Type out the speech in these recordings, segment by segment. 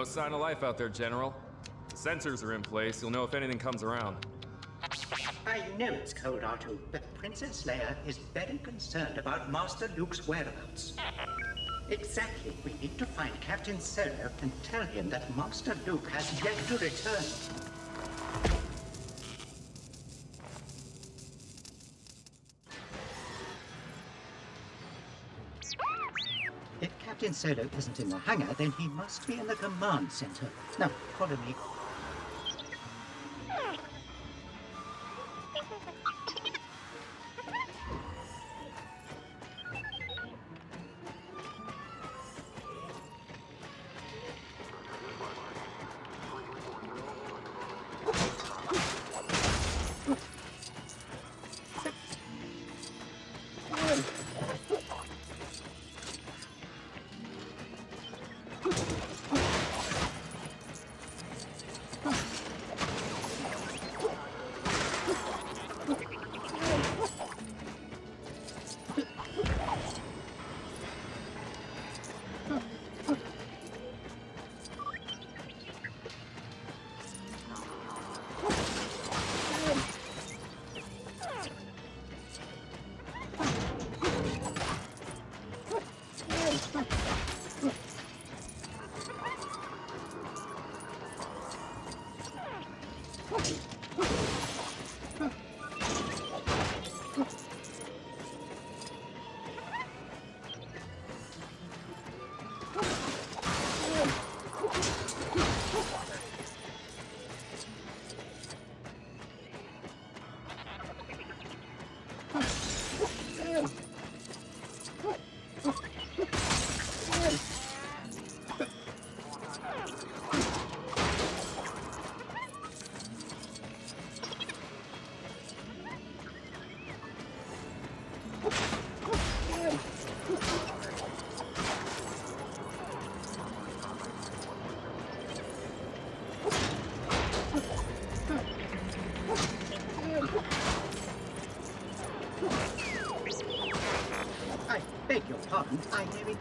No sign of life out there, General. The sensors are in place. You'll know if anything comes around. I know it's cold, R2, but Princess Leia is very concerned about Master Luke's whereabouts. Exactly. We need to find Captain Solo and tell him that Master Luke has yet to return. Solo isn't in the hangar, then he must be in the command center. Now, follow me.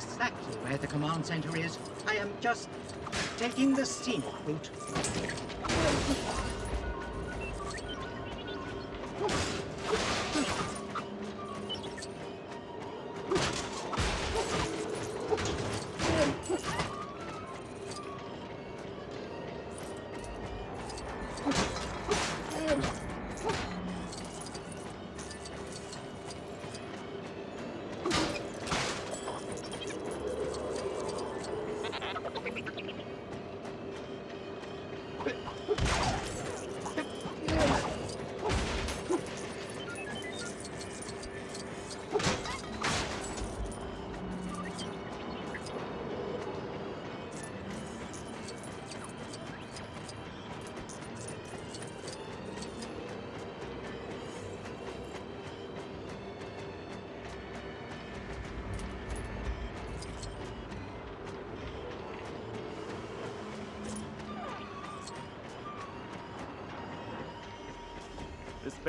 Exactly where the command center is. I am just taking the scenic route.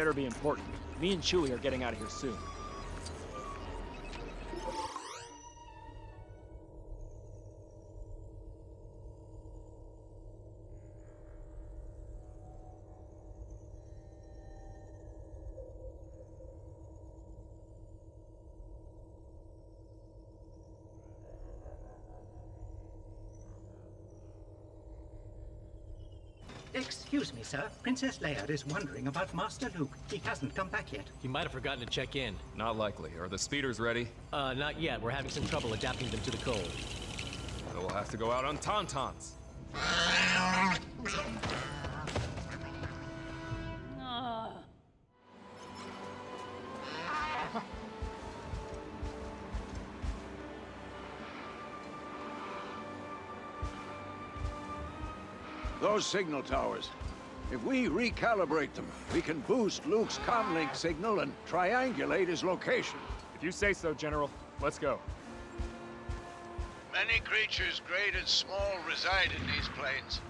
Better be important. Me and Chewie are getting out of here soon. Excuse me, sir. Princess Leia is wondering about Master Luke. He hasn't come back yet. He might have forgotten to check in. Not likely. Are the speeders ready? Uh, not yet. We're having some trouble adapting them to the cold. Then we'll have to go out on Tauntauns. Those signal towers. If we recalibrate them, we can boost Luke's comlink signal and triangulate his location. If you say so, General. Let's go. Many creatures great and small reside in these plains.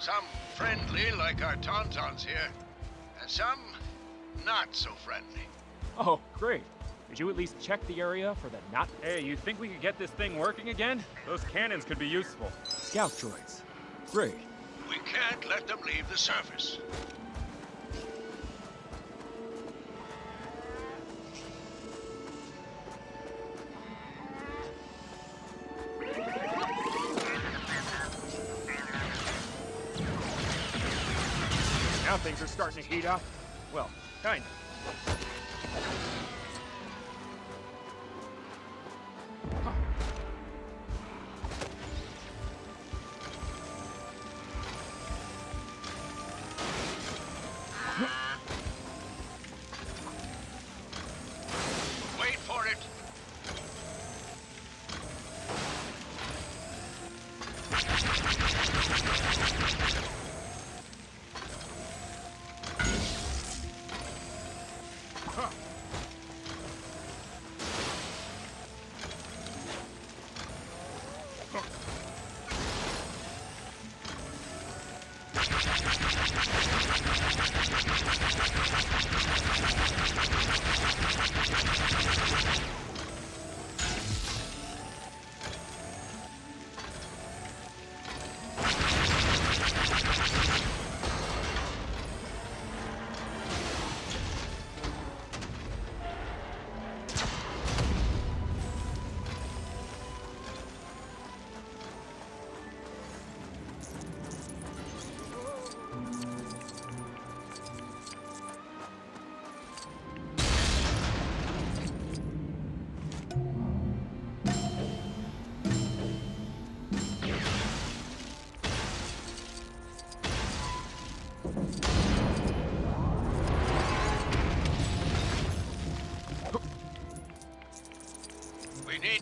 Some friendly, like our Tauntauns here, and some not so friendly. Oh, great. Did you at least check the area for the not? Hey, you think we could get this thing working again? Those cannons could be useful. Scout droids. Great. We can't let them leave the surface. Now things are starting to heat up. Well, kind of.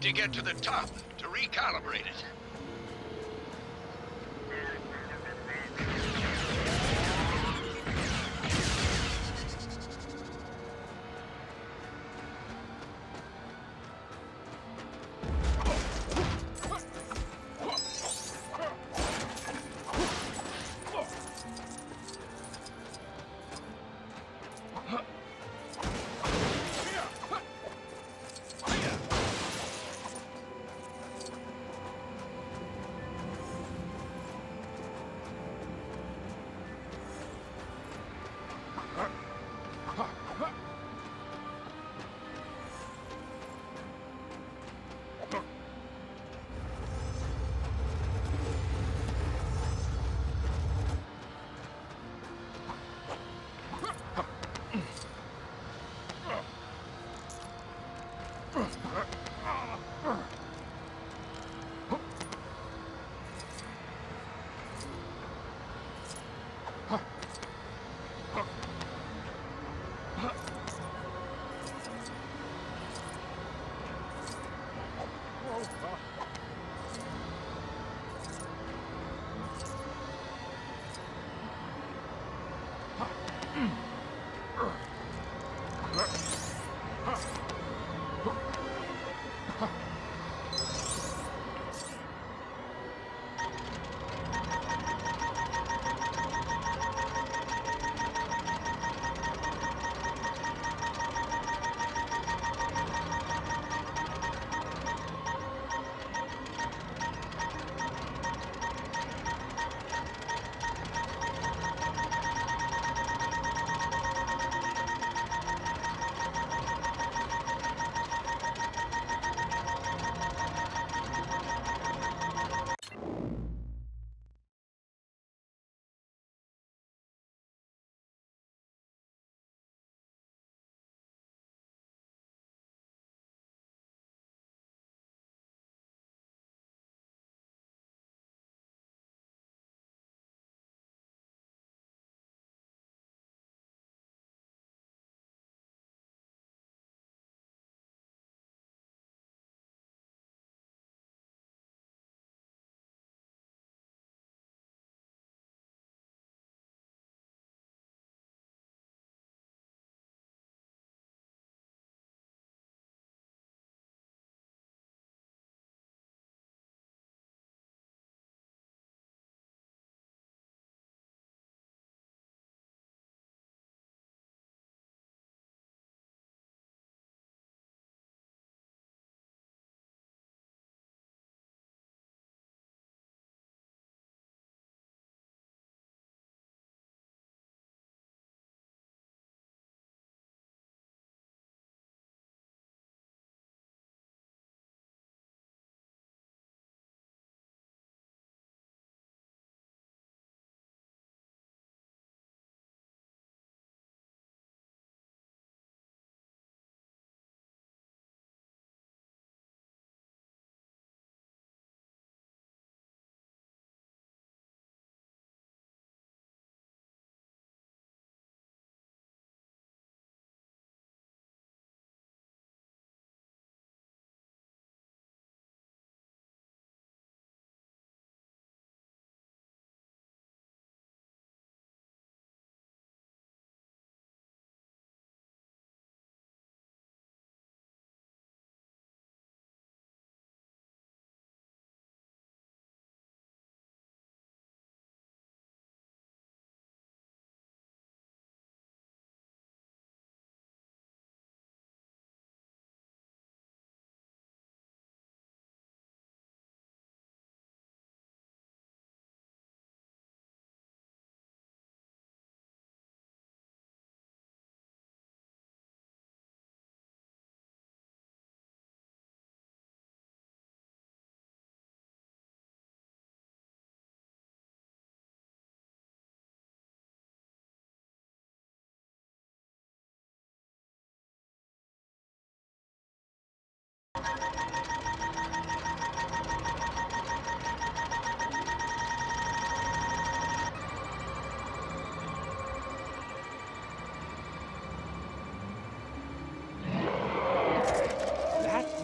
To get to the top to recalibrate it.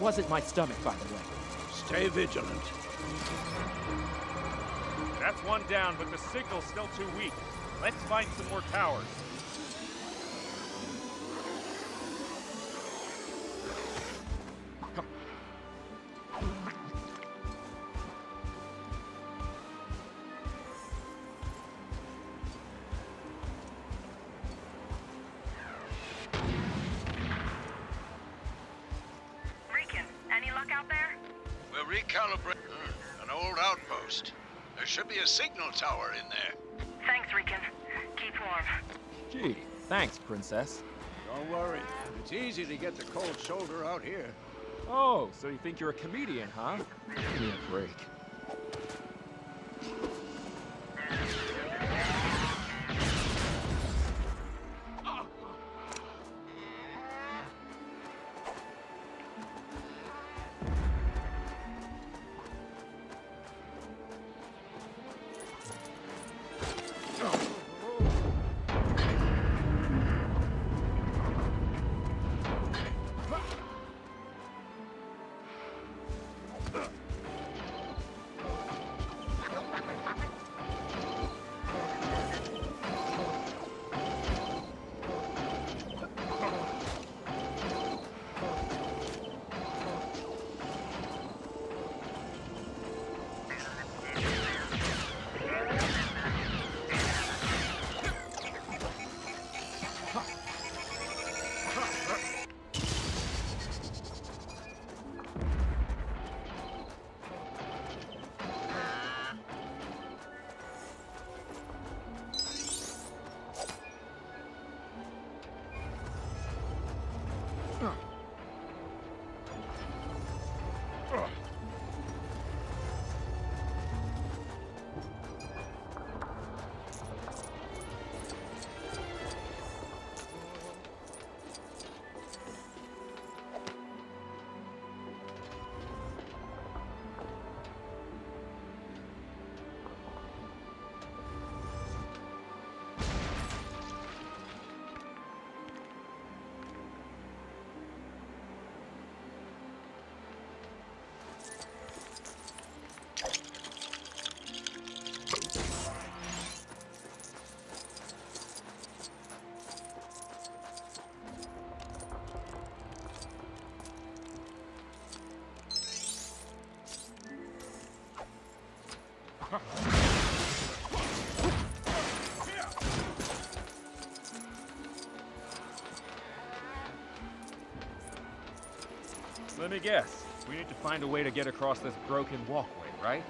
Wasn't my stomach, by the way. Stay vigilant. That's one down, but the signal's still too weak. Let's find some more towers. We're hmm, an old outpost. There should be a signal tower in there. Thanks, Rieekan. Keep warm. Gee, thanks, Princess. Don't worry. It's easy to get the cold shoulder out here. Oh, so you think you're a comedian, huh? Give me a break. Let me guess. We need to find a way to get across this broken walkway, right?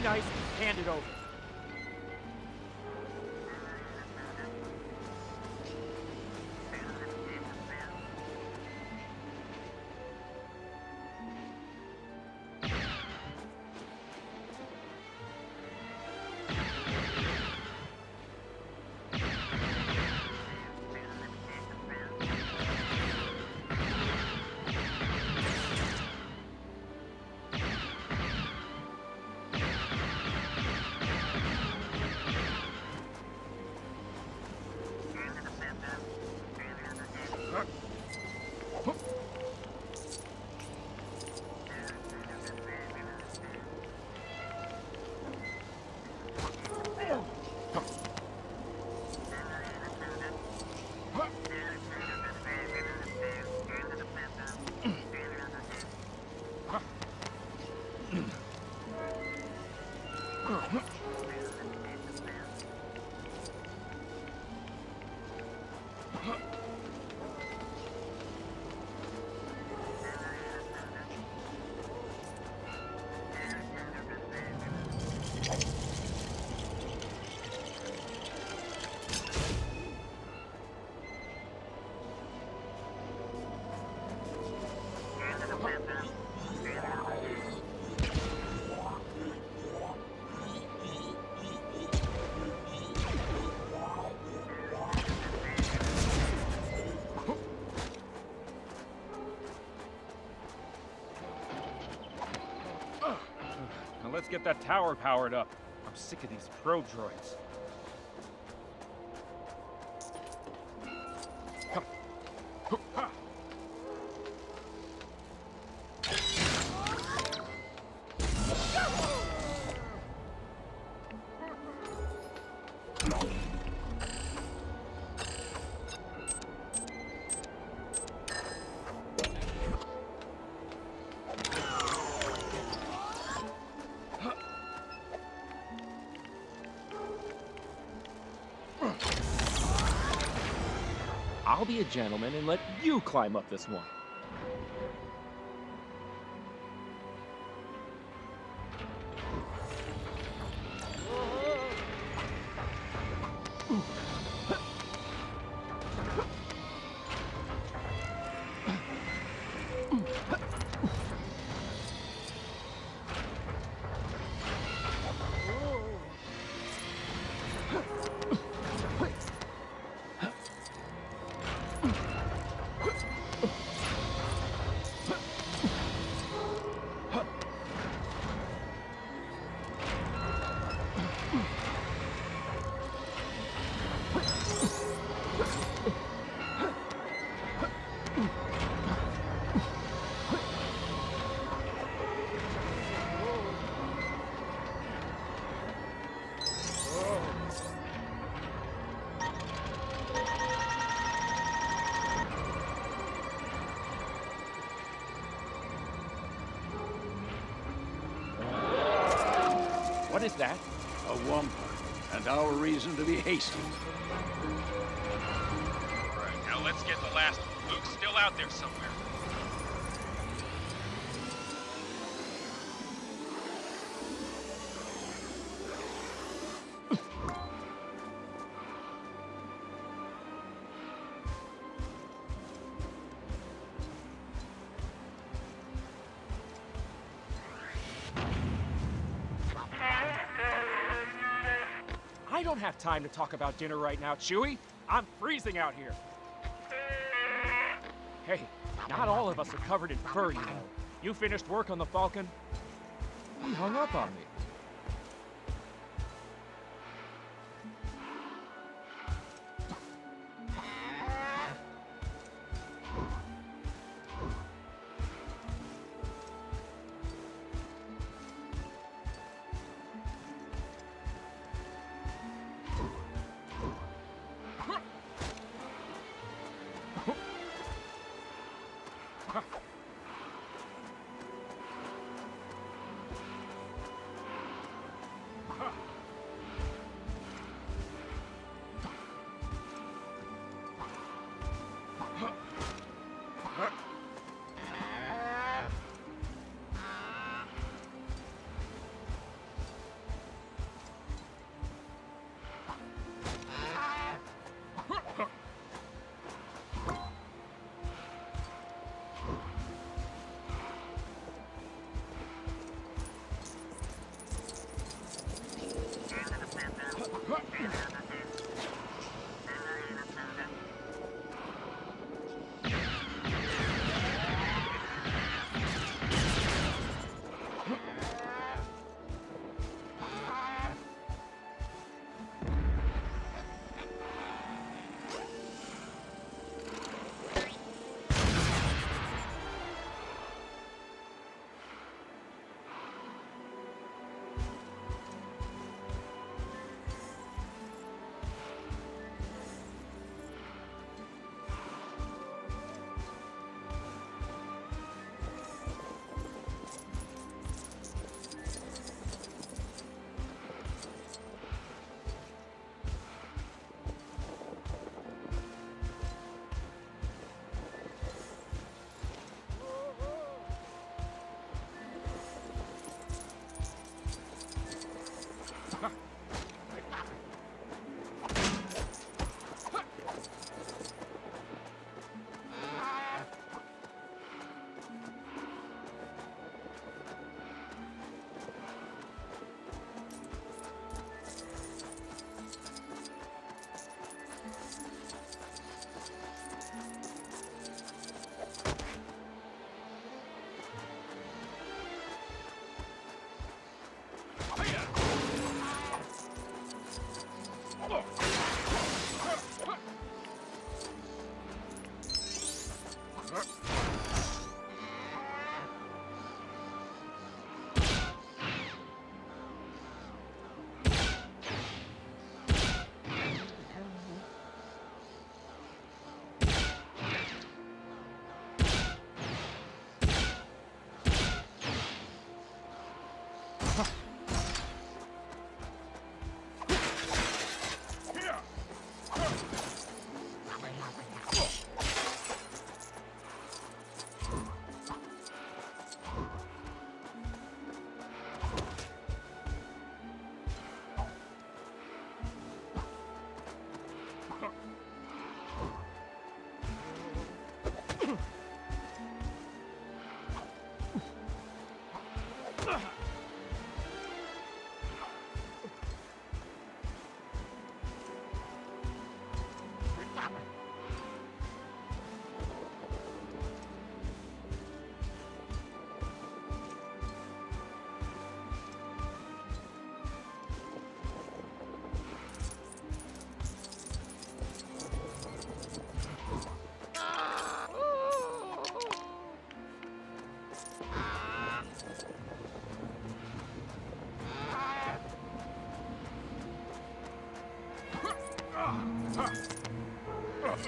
Play nice hand it over. Get that tower powered up. I'm sick of these probe droids. A gentleman and let you climb up this one. What is that? a Wampa, and our reason to be hasty. Don't have time to talk about dinner right now, Chewie. I'm freezing out here. Hey, not all of us are covered in fur, you know. You finished work on the Falcon? He hung up on me.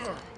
Oh.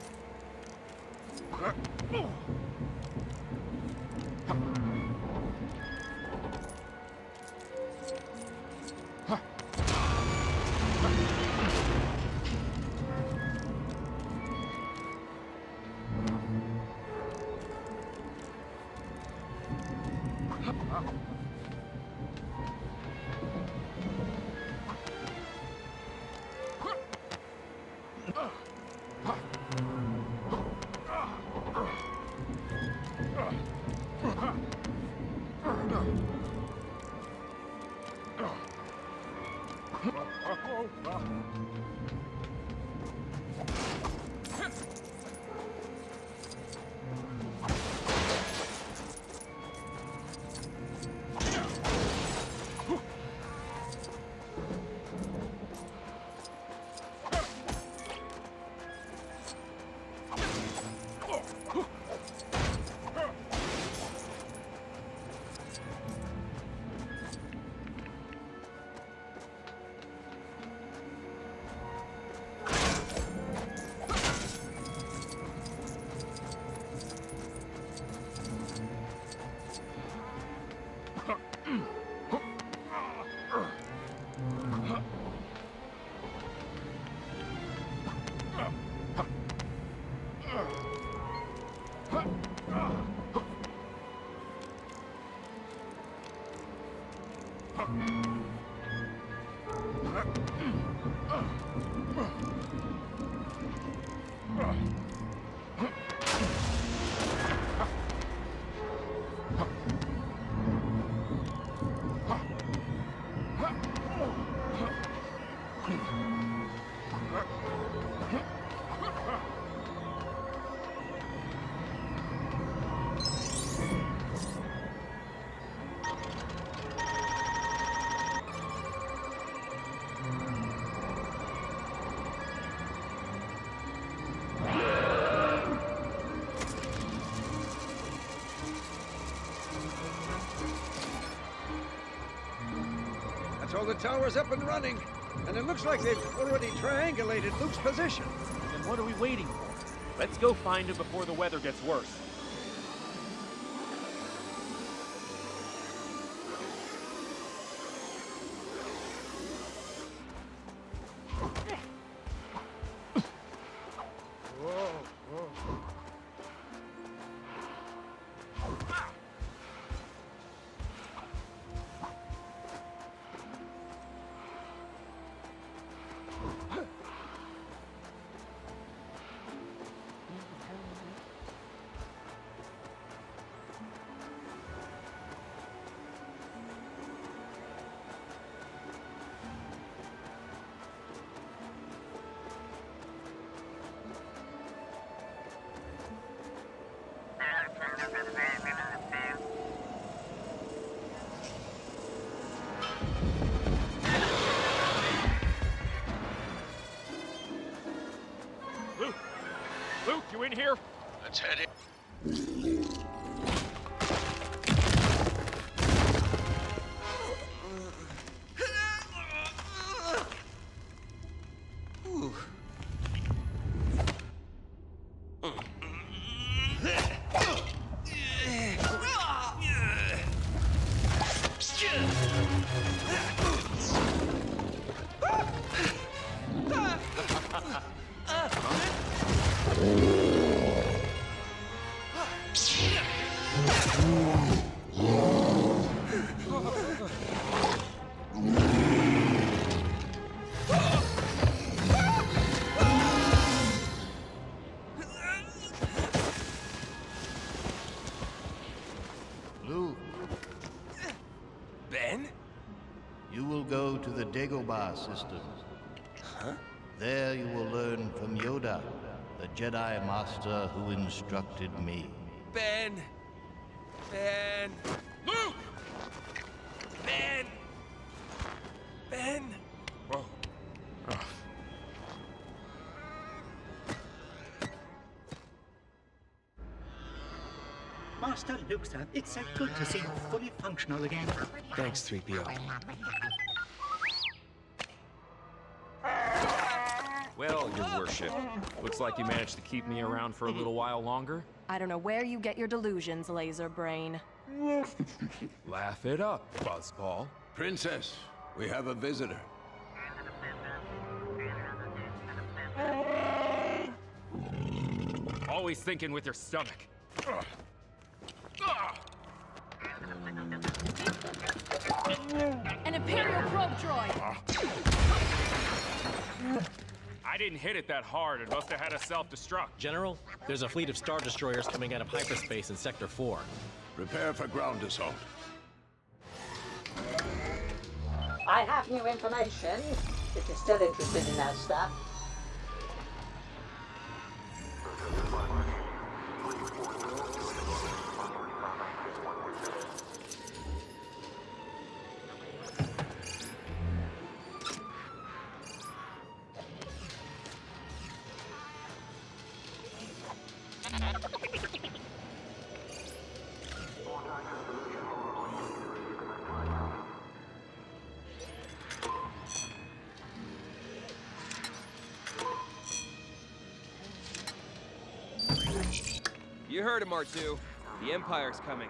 All the towers up and running. And it looks like they've already triangulated Luke's position. Then what are we waiting for? Let's go find him before the weather gets worse. You in here? Let's head in. Luke, Dagobah system. Huh? There you will learn from Yoda, the Jedi Master who instructed me. Ben? Ben? Luke! Ben? Ben? Whoa. Master Luke, sir, it's so good to see you fully functional again. Thanks, 3PO. Well. Looks like you managed to keep me around for a little while longer. I don't know where you get your delusions, laser brain. Laugh it up, Fuzzball. Princess, we have a visitor. Always thinking with your stomach. Ugh. Ugh. An Imperial probe droid! I didn't hit it that hard. It must have had a self-destruct. General, there's a fleet of Star Destroyers coming out of hyperspace in Sector 4. Prepare for ground assault. I have new information. if you're still interested in that stuff. Heard him, R2. The Empire's coming.